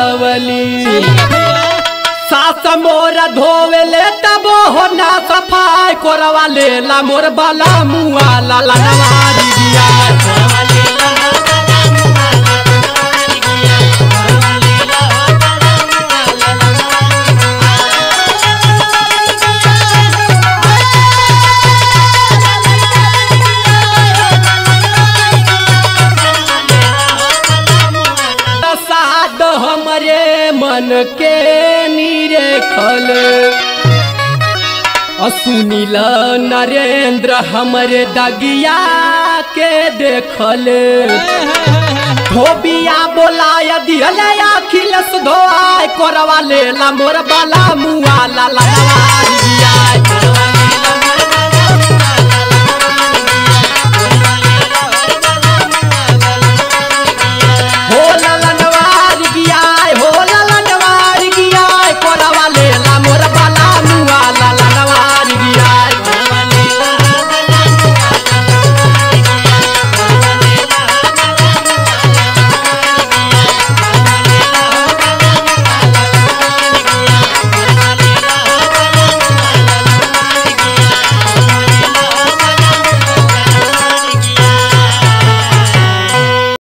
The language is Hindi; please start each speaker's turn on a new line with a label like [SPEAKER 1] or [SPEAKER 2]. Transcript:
[SPEAKER 1] बोलवली सास मोर धोवे ले तब हो ना सफ़ाई कोरवा लेला, मोर बाला मुआ ला ला नवारी दिया मन के नीरे खल। असुनिल नरेंद्र हमर दगिया के देखल। धोबिया बोला यदि अखिलस धोआय ले लेला मोर बाला मुआ ला ला ला